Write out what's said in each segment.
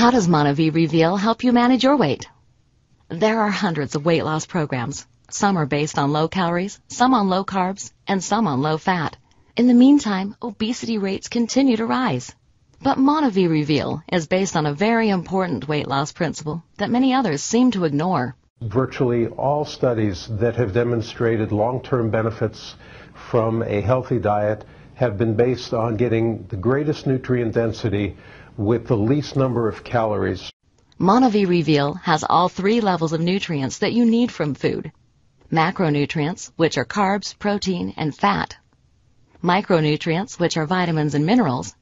How does MonaVie Reveal help you manage your weight? There are hundreds of weight loss programs. Some are based on low calories, some on low carbs, and some on low fat. In the meantime, obesity rates continue to rise. But MonaVie Reveal is based on a very important weight loss principle that many others seem to ignore. Virtually all studies that have demonstrated long-term benefits from a healthy diet have been based on getting the greatest nutrient density with the least number of calories. MonaVie Reveal has all three levels of nutrients that you need from food. Macronutrients, which are carbs, protein, and fat. Micronutrients, which are vitamins and minerals.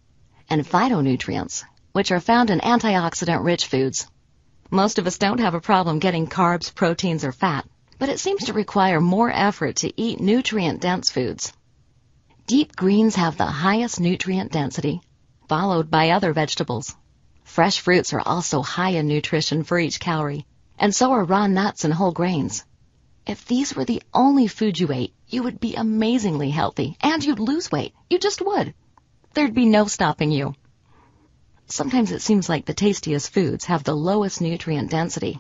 And phytonutrients, which are found in antioxidant-rich foods. Most of us don't have a problem getting carbs, proteins, or fat, but it seems to require more effort to eat nutrient-dense foods. Deep greens have the highest nutrient density, followed by other vegetables. Fresh fruits are also high in nutrition for each calorie, and so are raw nuts and whole grains. If these were the only food you ate, you would be amazingly healthy, and you'd lose weight. You just would. There'd be no stopping you. Sometimes it seems like the tastiest foods have the lowest nutrient density.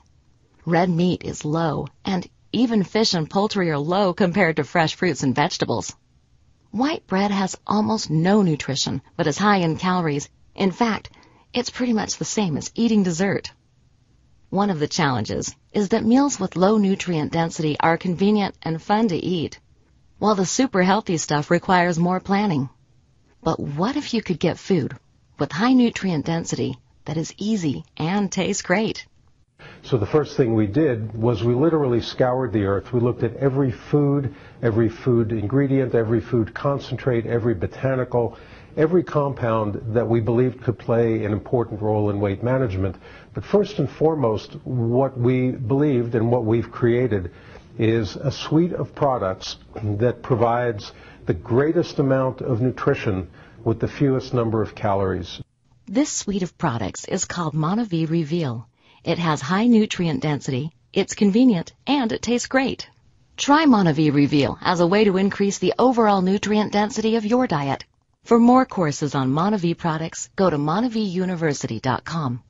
Red meat is low, and even fish and poultry are low compared to fresh fruits and vegetables. White bread has almost no nutrition, but is high in calories. In fact, it's pretty much the same as eating dessert. One of the challenges is that meals with low nutrient density are convenient and fun to eat, while the super healthy stuff requires more planning. But what if you could get food with high nutrient density that is easy and tastes great? So the first thing we did was we literally scoured the earth. We looked at every food, every food ingredient, every food concentrate, every botanical, every compound that we believed could play an important role in weight management. But first and foremost, what we believed and what we've created is a suite of products that provides the greatest amount of nutrition with the fewest number of calories. This suite of products is called MonaVie Reveal. It has high nutrient density, it's convenient, and it tastes great. Try MonaVie Reveal as a way to increase the overall nutrient density of your diet. For more courses on MonaVie products, go to monaviuniversity.com.